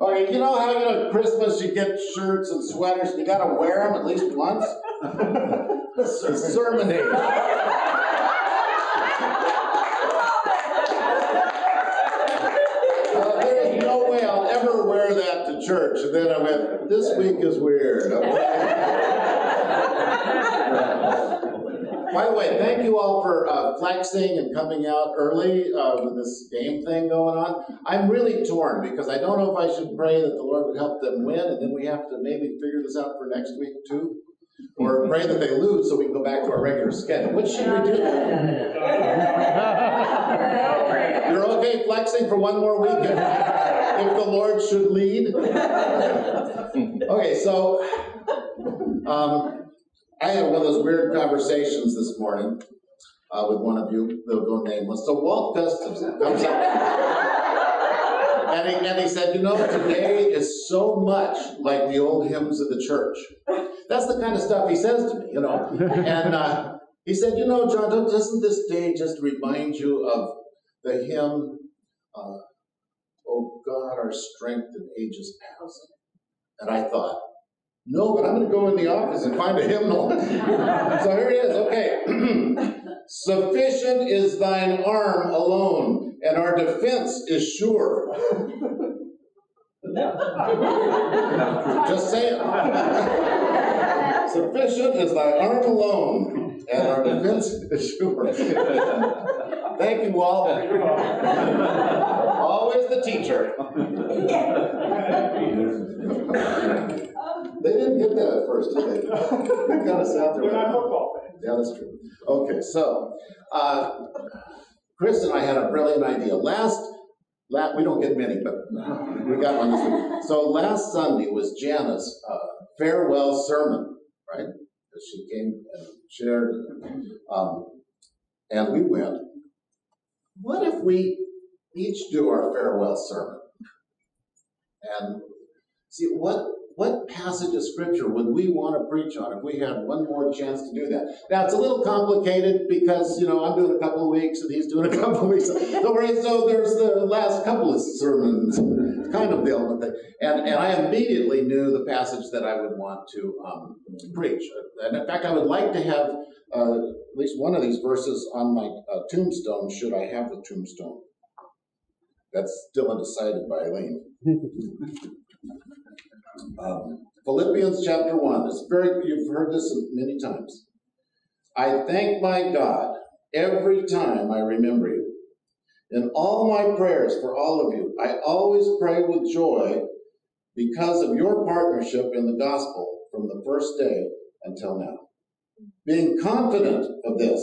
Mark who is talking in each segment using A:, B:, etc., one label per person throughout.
A: Okay, you know how, you know, Christmas, you get shirts and sweaters, and you gotta wear them at least once? Sermon age. Uh, There's no way I'll ever wear that to church, and then I went, this week is weird. By the way, thank you all for uh, flexing and coming out early uh, with this game thing going on. I'm really torn because I don't know if I should pray that the Lord would help them win, and then we have to maybe figure this out for next week too, or pray that they lose so we can go back to our regular schedule. Which should we do? You're okay flexing for one more week if, if the Lord should lead? Okay, so um, I had one of those weird conversations this morning uh, with one of you, they'll go nameless. So Walt Gustafson comes up. And he, and he said, You know, today is so much like the old hymns of the church. That's the kind of stuff he says to me, you know. And uh, he said, You know, John, doesn't this day just remind you of the hymn, uh, Oh God, our strength in ages past? And I thought, no, but I'm going to go in the office and find a hymnal. so here it is. Okay. Sufficient is thine arm alone, and our defense is sure. Just saying. Sufficient is thy arm alone, and our defense is sure. Thank you, Walt. Always the teacher. They didn't get that at first, did they? They got us out there.
B: We're not football fans.
A: Yeah, that's true. Okay, so, uh, Chris and I had a brilliant idea. Last, la we don't get many, but we got one this week. So last Sunday was Janice's uh, farewell sermon, right? She came and shared, um, and we went, what if we each do our farewell sermon? And see, what, what passage of scripture would we want to preach on if we had one more chance to do that? Now, it's a little complicated because, you know, I'm doing a couple of weeks and he's doing a couple of weeks. So, so there's the last couple of sermons, kind of the element thing. And, and I immediately knew the passage that I would want to um, preach. And in fact, I would like to have uh, at least one of these verses on my uh, tombstone, should I have a tombstone. That's still undecided by Eileen. Um, Philippians chapter 1. It's very, you've heard this many times. I thank my God every time I remember you. In all my prayers for all of you, I always pray with joy because of your partnership in the gospel from the first day until now. Being confident of this,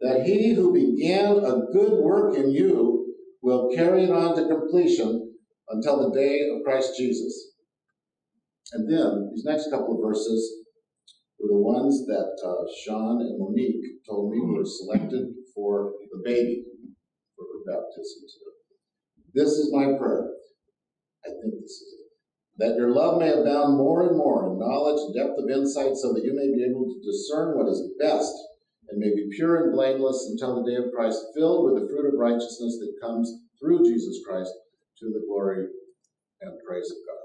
A: that he who began a good work in you will carry it on to completion until the day of Christ Jesus. And then these next couple of verses were the ones that uh, Sean and Monique told me were selected for the baby for her baptism. This is my prayer. I think this is it. That your love may abound more and more in knowledge and depth of insight, so that you may be able to discern what is best and may be pure and blameless until the day of Christ, filled with the fruit of righteousness that comes through Jesus Christ to the glory and praise of God.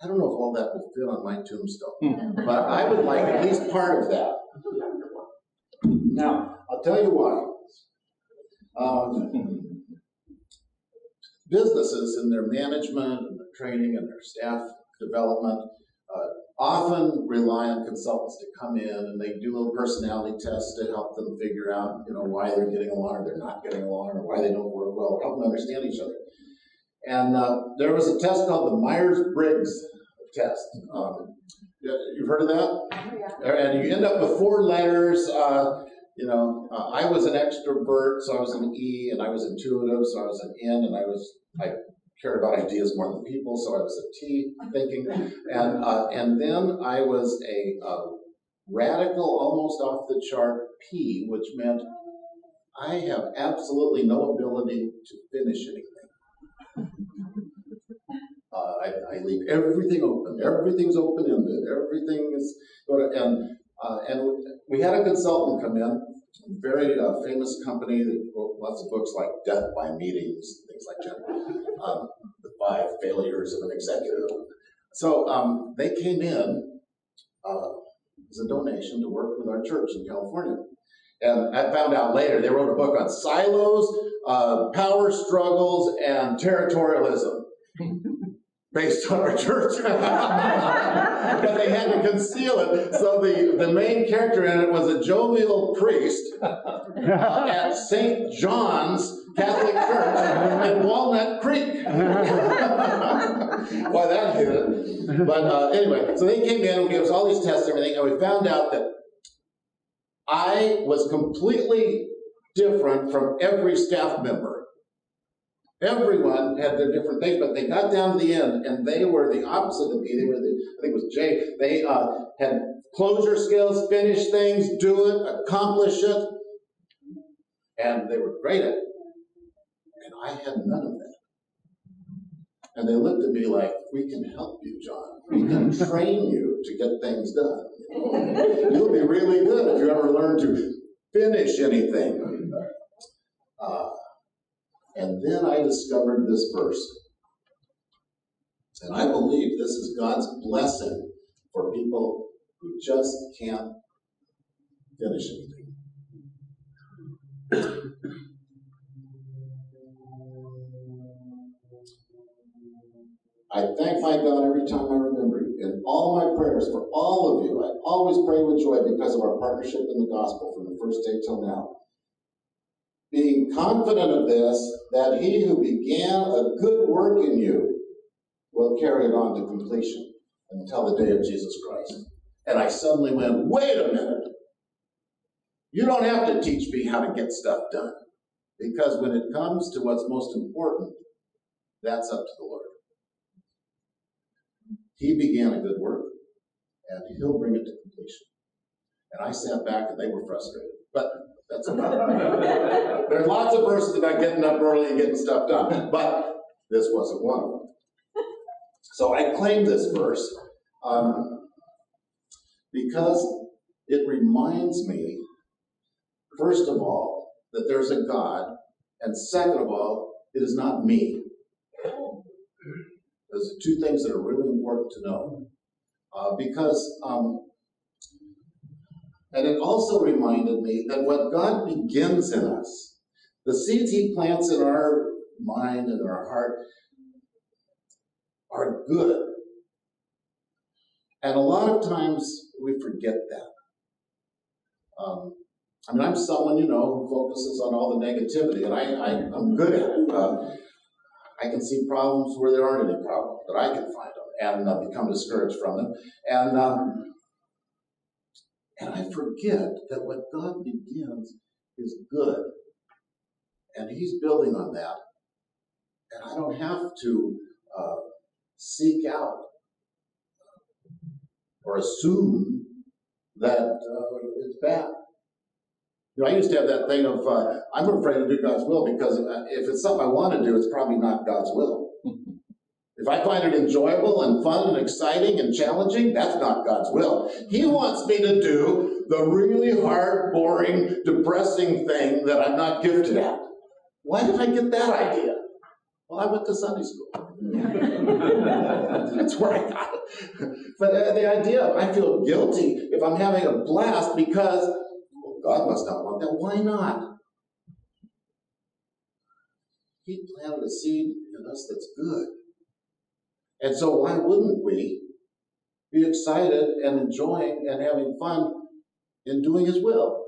A: I don't know if all that will fit on my tombstone, but I would like at least part of that. Now, I'll tell you why. Um, businesses in their management and their training and their staff development uh, often rely on consultants to come in and they do little personality tests to help them figure out, you know, why they're getting along or they're not getting along or why they don't work well, or help them understand each other. And uh, there was a test called the Myers-Briggs test. Um, you've heard of that? Yeah. And you end up with four letters. Uh, you know, uh, I was an extrovert, so I was an E, and I was intuitive, so I was an N, and I was I cared about ideas more than people, so I was a T, thinking, and uh, and then I was a uh, radical, almost off the chart P, which meant I have absolutely no ability to finish anything. I, I leave everything open. Everything's open ended. Everything is, and uh, and we had a consultant come in very uh, famous company that wrote lots of books like Death by Meetings, things like that. Um, the five failures of an executive. So um, they came in uh, as a donation to work with our church in California. And I found out later they wrote a book on silos, uh, power struggles, and territorialism based on our church. but they had to conceal it. So the, the main character in it was a jovial priest uh, at St. John's Catholic Church in Walnut Creek. Why that hit it. But uh, anyway, so they came in and gave us all these tests and everything, and we found out that I was completely different from every staff member. Everyone had their different things, but they got down to the end and they were the opposite of me. They were the, I think it was Jay. They uh, had closure skills, finish things, do it, accomplish it, and they were great at it. And I had none of that. And they looked at me like, we can help you, John. We can train you to get things done. You'll be really good if you ever learn to finish anything. Uh, and then I discovered this verse. And I believe this is God's blessing for people who just can't finish anything. I thank my God every time I remember you. In all my prayers for all of you, I always pray with joy because of our partnership in the gospel from the first day till now. Confident of this, that he who began a good work in you will carry it on to completion until the day of Jesus Christ. And I suddenly went, wait a minute. You don't have to teach me how to get stuff done. Because when it comes to what's most important, that's up to the Lord. He began a good work, and he'll bring it to completion. And I sat back and they were frustrated. But that's. There's lots of verses about getting up early and getting stuff done, but this wasn't one of them. So I claim this verse um, because it reminds me, first of all, that there's a God, and second of all, it is not me. Those are two things that are really important to know. Uh, because, um, and it also reminded me that what God begins in us, the seeds He plants in our mind and our heart, are good. And a lot of times we forget that. Um, I mean, I'm someone, you know, who focuses on all the negativity, and I, I, am good at it. Uh, I can see problems where there aren't any problems, but I can find them and uh, become discouraged from them. And um, and I forget that what God begins is good, and He's building on that. And I don't have to uh, seek out or assume that uh, it's bad. You know, I used to have that thing of, uh, I'm afraid to do God's will because if it's something I want to do, it's probably not God's will. If I find it enjoyable and fun and exciting and challenging, that's not God's will. He wants me to do the really hard, boring, depressing thing that I'm not gifted at. Why did I get that idea? Well, I went to Sunday school. That's where I got it. But uh, the idea of I feel guilty if I'm having a blast because God must not want that. Why not? He planted a seed in us that's good. And so why wouldn't we be excited and enjoying and having fun in doing his will?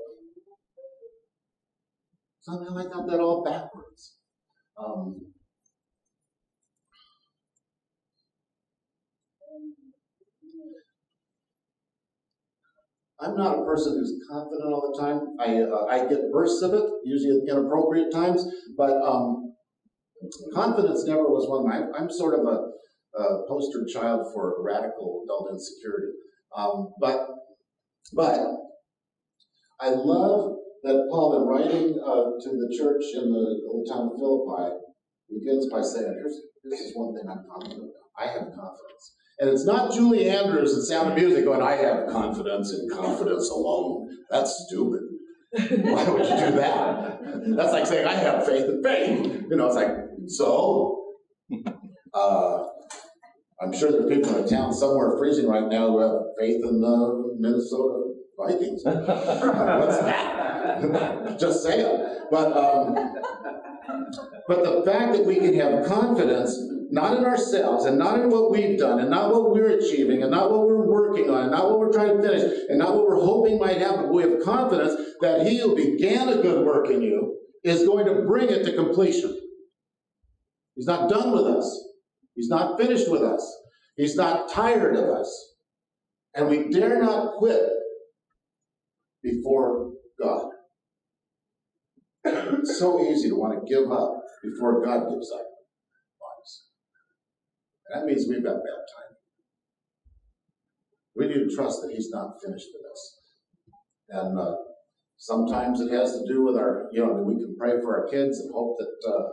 A: Somehow I got that all backwards. Um, I'm not a person who's confident all the time. I, uh, I get bursts of it, usually at inappropriate times, but um, confidence never was one. I, I'm sort of a, a, poster child for radical adult insecurity. Um, but, but I love that Paul, in writing uh, to the church in the old town of Philippi, begins by saying, Here's, this is one thing I'm confident about. I have confidence. And it's not Julie Andrews and Sound of Music going, I have confidence in confidence alone. That's stupid. Why would you do that? That's like saying, I have faith in faith. You know, it's like, so? Uh, I'm sure there are people in a town somewhere freezing right now who have faith in the Minnesota Vikings. What's that? Just saying. But, um, but the fact that we can have confidence not in ourselves and not in what we've done and not what we're achieving and not what we're working on and not what we're trying to finish and not what we're hoping might happen. We have confidence that He who began a good work in you is going to bring it to completion. He's not done with us. He's not finished with us. He's not tired of us. And we dare not quit before God. It's so easy to want to give up before God gives up. That means we've got bad timing. We need to trust that He's not finished with us. And uh, sometimes it has to do with our, you know, we can pray for our kids and hope that uh,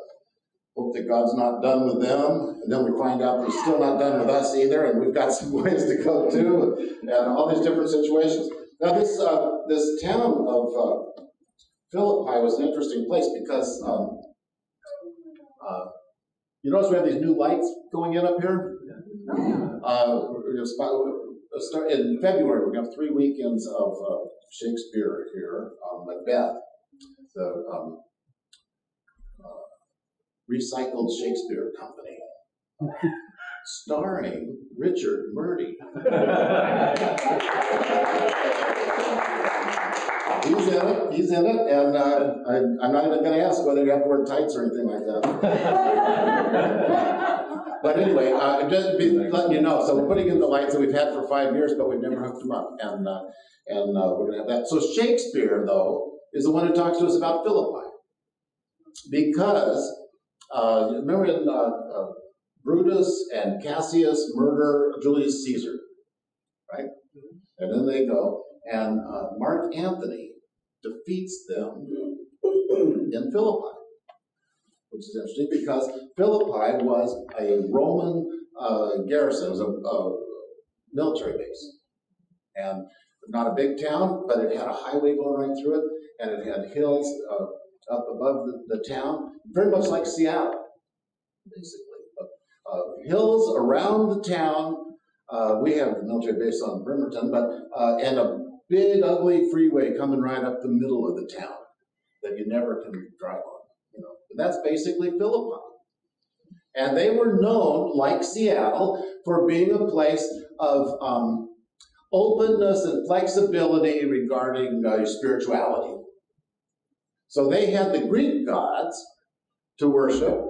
A: hope that God's not done with them, and then we find out they're still not done with us either, and we've got some ways to go too, and, and all these different situations. Now, this uh, this town of uh, Philippi was an interesting place because um, uh, you notice we have these new lights going in up here? Uh, in February, we're going to have three weekends of uh, Shakespeare here on Macbeth, the um, uh, recycled Shakespeare company, starring Richard Murdy. He's in it. He's in it, and uh, I, am not even going to ask whether you have to wear tights or anything like that. but anyway, uh, just be letting you know. So we're putting in the lights that we've had for five years, but we've never hooked them up, and uh, and uh, we're going to have that. So Shakespeare, though, is the one who talks to us about Philippi, because uh, remember in uh, Brutus and Cassius murder Julius Caesar, right? And then they go, and Mark Antony defeats them in Philippi, which is interesting because Philippi was a Roman uh, garrison, it was a, a, military base. And not a big town, but it had a highway going right through it, and it had hills uh, up above the, the, town, very much like Seattle, basically. Uh, hills around the town. Uh, we have a military base on Bremerton, but uh, and a big ugly freeway coming right up the middle of the town that you never can drive on. You know, that's basically Philippi. And they were known, like Seattle, for being a place of um, openness and flexibility regarding uh, spirituality. So they had the Greek gods to worship,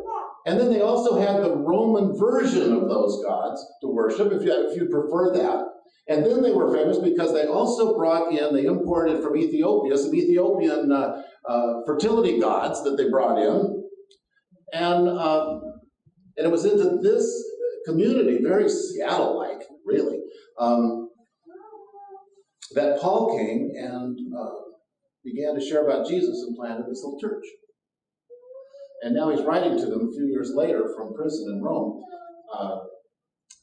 A: and then they also had the Roman version of those gods to worship, if you, if you prefer that. And then they were famous because they also brought in, they imported from Ethiopia some Ethiopian uh, uh, fertility gods that they brought in. And, uh, and it was into this community, very Seattle like, really, um, that Paul came and uh, began to share about Jesus and planted this little church. And now he's writing to them a few years later from prison in Rome. Uh,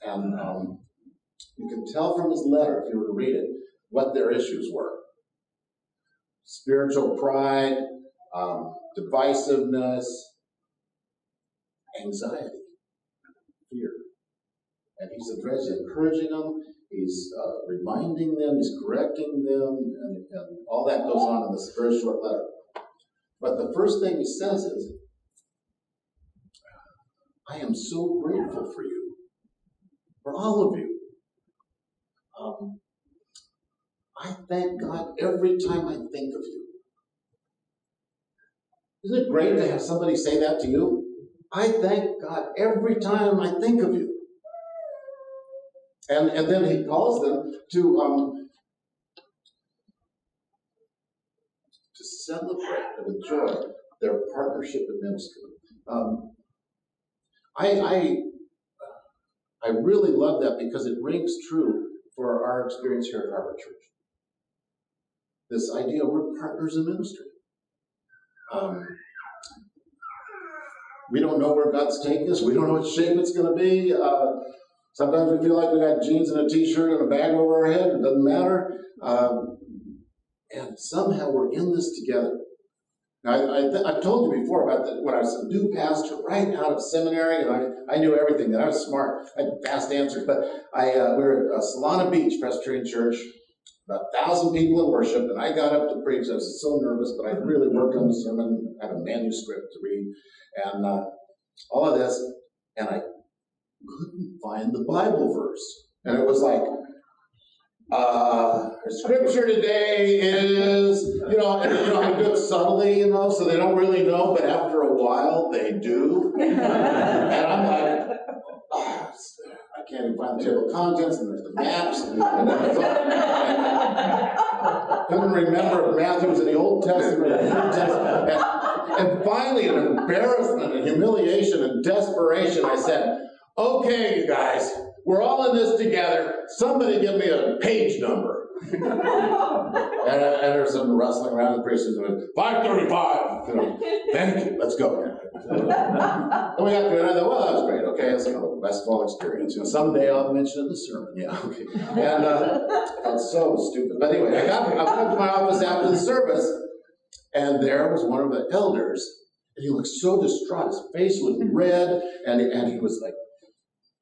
A: and um, you can tell from his letter, if you were to read it, what their issues were spiritual pride, um, divisiveness, anxiety, fear. And he's addressing, encouraging them, he's uh, reminding them, he's correcting them, and, and all that goes on in this very short letter. But the first thing he says is, I am so grateful for you, for all of you. Um, I thank God every time I think of you. Isn't it great to have somebody say that to you? I thank God every time I think of you. And, and then he calls them to, um, to celebrate and enjoy their partnership in ministry. Um, I, I, I really love that because it rings true for our experience here at Harbor Church. This idea we're partners in ministry. Um, we don't know where God's taking us. We don't know what shape it's going to be. Uh, sometimes we feel like we got jeans and a t-shirt and a bag over our head. It doesn't matter. Um, And somehow we're in this together. Now, I, I have told you before about the, when I was a new pastor, right out of seminary, and I, I knew everything. and I was smart. I had fast answers. But I uh, we were at uh, Solana Beach Presbyterian Church, about a thousand people in worship, and I got up to preach. I was so nervous, but I really worked on the sermon, I had a manuscript to read, and uh, all of this, and I couldn't find the Bible verse. And it was like, uh, scripture today is, you know, and, you know, I do it subtly, you know, so they don't really know, but after a while they do. and I'm like, oh, I can't even find the table of contents, and there's the maps, and, and, and couldn't remember if Matthew was in the Old Testament or the New Testament. And, and finally, in embarrassment and humiliation and desperation, I said, okay, you guys, we're all in this together. Somebody give me a page number. and, uh, and there's some rustling around the priest is 535. You know, Thank you. Let's go. and we got to it. I thought, well, that was great. Okay, that's kind of a best of all experience. You know, someday I'll mention it in the sermon. Yeah, okay. And uh, that's so stupid. But anyway, I got I went up to my office after the service, and there was one of the elders, and he looked so distraught. His face was red, and, and he was like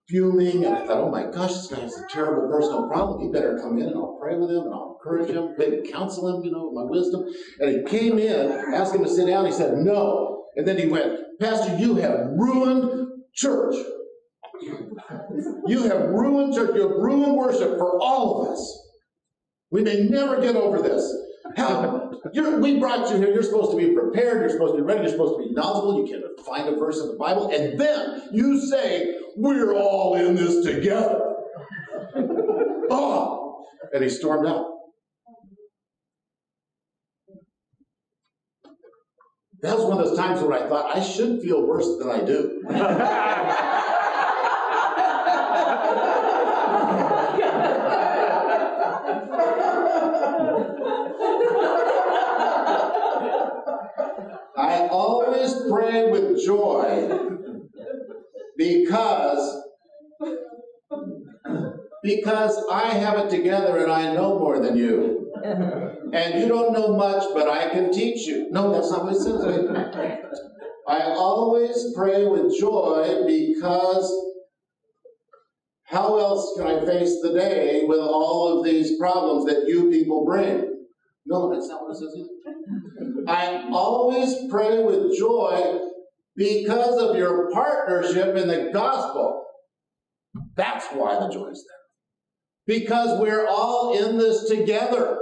A: fuming, and I thought, oh my gosh, this guy has a terrible personal problem. He better come in and I'll pray with him and I'll encourage him, maybe counsel him, you know, with my wisdom. And he came in, asked him to sit down. He said, no. And then he went, Pastor, you have ruined church. You have ruined church. You have ruined worship for all of us. We may never get over this. How, we brought you here. You're supposed to be prepared. You're supposed to be ready. You're supposed to be knowledgeable. You can find a verse in the Bible. And then you say, We're all in this together. oh! And he stormed out. That was one of those times when I thought, I should feel worse than I do. I always pray with joy because because I have it together and I know more than you. And you don't know much, but I can teach you. No, that's not what it says. I always pray with joy because how else can I face the day with all of these problems that you people bring? No, that's not what it says either. I always pray with joy because of your partnership in the gospel. That's why the joy is there. Because we're all in this together.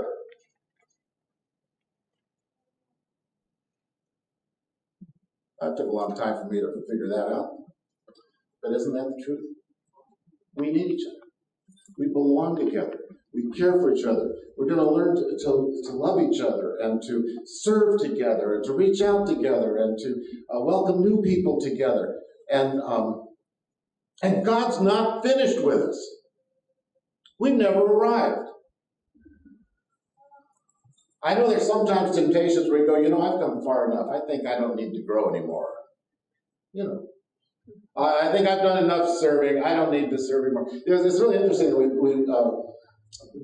A: That took a long time for me to figure that out. But isn't that the truth? We need each other. We belong together. We care for each other. We're going to learn to, to, to, love each other and to serve together and to reach out together and to uh, welcome new people together. And, um, and God's not finished with us. We've never arrived. I know there's sometimes temptations where you go, you know, I've come far enough. I think I don't need to grow anymore. You know, I think I've done enough serving. I don't need to serve anymore. It's really interesting. We, we uh,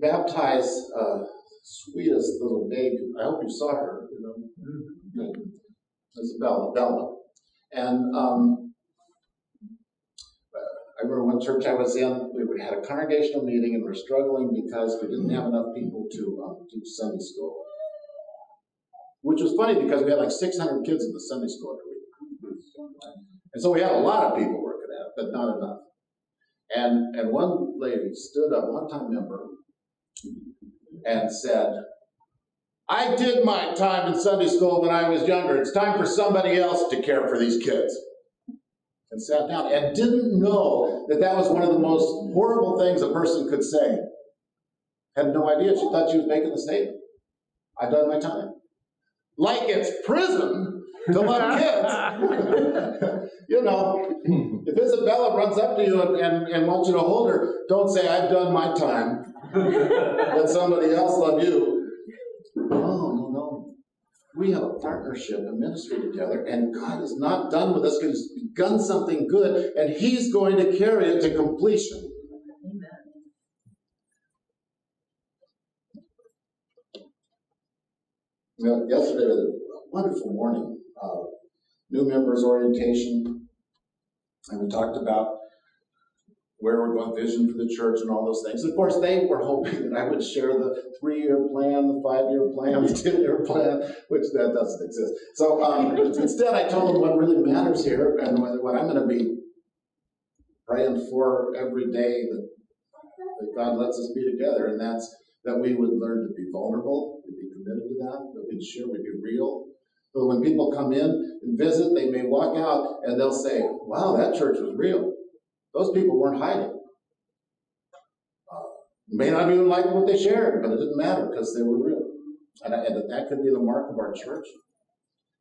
A: baptized uh, sweetest little baby. I hope you saw her. You know, mm-hmm. Isabella, Bella, and um, I remember one church I was in. We had a congregational meeting, and we are struggling because we didn't have enough people to um, do Sunday school. Which was funny because we had like 600 kids in the Sunday school every week. And so we had a lot of people working at it, but not enough. And, and one lady stood up, one time member, and said, I did my time in Sunday school when I was younger. It's time for somebody else to care for these kids. And sat down and didn't know that that was one of the most horrible things a person could say. Had no idea. She thought she was making the statement. I've done my time. Like it's prison to love kids. you know, if Isabella runs up to you and, and, and wants you to hold her, don't say, I've done my time. Let somebody else love you. No, no, no. We have a partnership a ministry together, and God is not done with us. Because He's begun something good, and He's going to carry it to completion. yesterday was a wonderful morning. Uh, new members orientation, and we talked about where we're going, vision for the church, and all those things. Of course, they were hoping that I would share the three-year plan, the five-year plan, the ten-year plan, which that doesn't exist. So um, instead, I told them what really matters here, and what, I'm going to be praying for every day that, that God lets us be together, and that's that we would learn to be vulnerable, we'd be committed to that, that we'd share, we'd be real. So when people come in and visit, they may walk out and they'll say, wow, that church was real. Those people weren't hiding. Uh, may not even like what they shared, but it didn't matter because they were real. And, and that could be the mark of our church.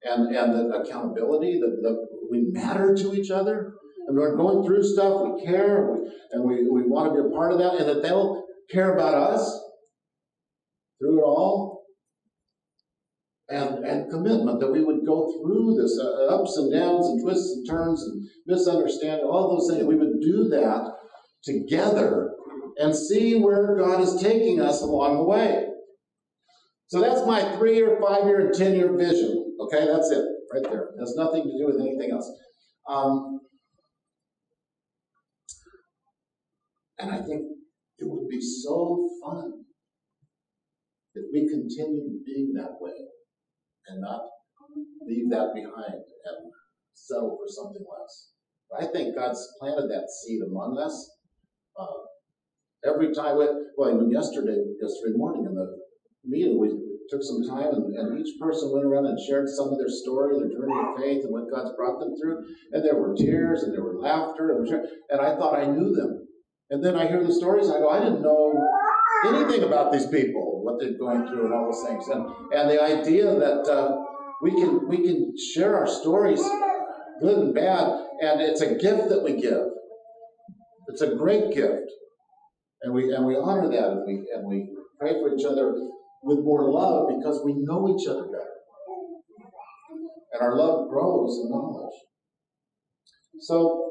A: And, and the accountability, that we matter to each other. And we're going through stuff, we care, and and we, we want to be a part of that, and that they'll care about us through it all. And, and commitment that we would go through this uh, ups and downs and twists and turns and misunderstanding, all those things. We would do that together and see where God is taking us along the way. So that's my three year, five year, and 10 year vision. Okay, that's it right there. It has nothing to do with anything else. Um, and I think it would be so fun if we continue being that way and not leave that behind and settle for something less. I think God's planted that seed among us. Uh, every time, we, well, even yesterday, yesterday morning in the meeting, we took some time and, and, each person went around and shared some of their story, their journey of faith, and what God's brought them through. And there were tears and there were laughter, and, and I thought I knew them. And then I hear the stories, I go, I didn't know anything about these people, what they're going through, and all those things. And and the idea that uh, we can we can share our stories, good and bad, and it's a gift that we give. It's a great gift, and we and we honor that, and we and we pray for each other with more love because we know each other better, and our love grows in knowledge. So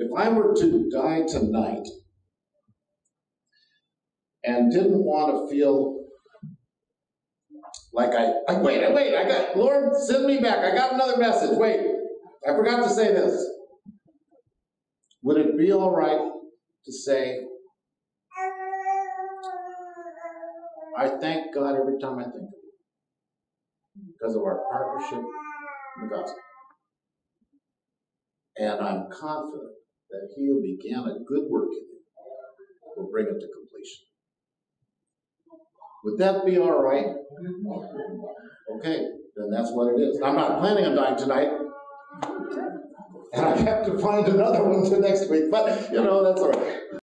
A: If I were to die tonight and didn't want to feel like I, I wait, wait, I got, Lord, send me back. I got another message. Wait, I forgot to say this. Would it be all right to say, I thank God every time I think of you because of our partnership in the gospel. And I'm confident that he who began a good work in you will bring it to completion. Would that be all right? Okay, then that's what it is. I'm not planning on dying tonight. And I have to find another one to next week, but you know, that's all right.